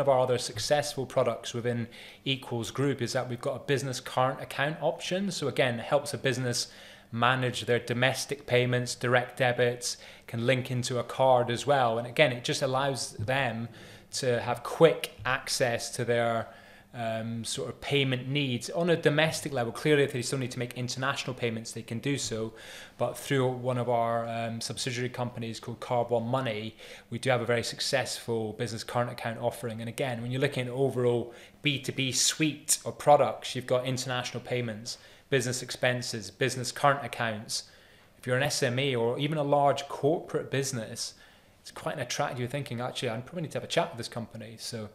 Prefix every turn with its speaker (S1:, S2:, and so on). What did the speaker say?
S1: one of our other successful products within Equals Group is that we've got a business current account option. So again, it helps a business manage their domestic payments, direct debits, can link into a card as well. And again, it just allows them to have quick access to their um, sort of payment needs on a domestic level. Clearly, if they still need to make international payments, they can do so. But through one of our um, subsidiary companies called Card One Money, we do have a very successful business current account offering. And again, when you're looking at overall B2B suite of products, you've got international payments, business expenses, business current accounts. If you're an SME or even a large corporate business, it's quite an attractive. You're thinking, actually, I probably need to have a chat with this company. So.